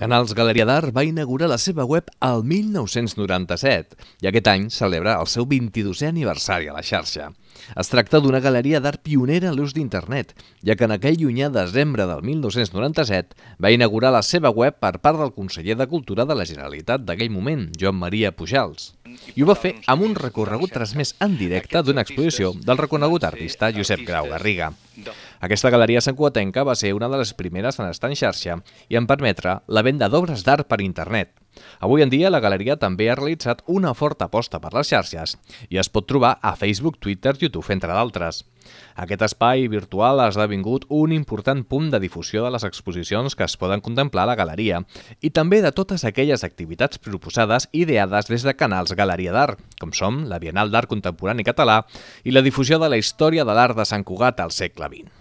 Canals Galeria d'Art va inaugurar la seva web al 1997 i aquest any celebra el seu 22è aniversari a la xarxa. Es tracta d'una galeria d'art pionera en l'ús d'internet, ja que en aquell llunyà desembre del 1997 va inaugurar la seva web per part del conseller de Cultura de la Generalitat d'aquell moment, Joan Maria Pujals. I ho va fer amb un recorregut transmès en directe d'una exposició del reconegut artista Josep Grau Garriga. Aquesta galeria sancuatenca va ser una de les primeres en estar en xarxa i en permetre la venda d'obres d'art per internet. Avui en dia, la galeria també ha realitzat una forta aposta per les xarxes i es pot trobar a Facebook, Twitter, YouTube, entre d'altres. Aquest espai virtual ha esdevingut un important punt de difusió de les exposicions que es poden contemplar a la galeria i també de totes aquelles activitats proposades ideades des de canals Galeria d'Art, com som la Bienal d'Art Contemporani Català i la difusió de la història de l'art de Sant Cugat al segle XX.